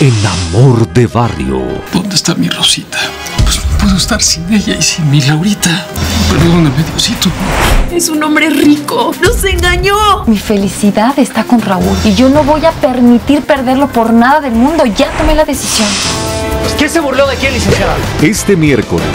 en Amor de Barrio. ¿Dónde está mi Rosita? Pues no puedo estar sin ella y sin mi Laurita. Perdóname, Diosito. Es un hombre rico. ¡Nos engañó! Mi felicidad está con Raúl y yo no voy a permitir perderlo por nada del mundo. Ya tomé la decisión. ¿Quién se burló de quién, licenciada? Este miércoles,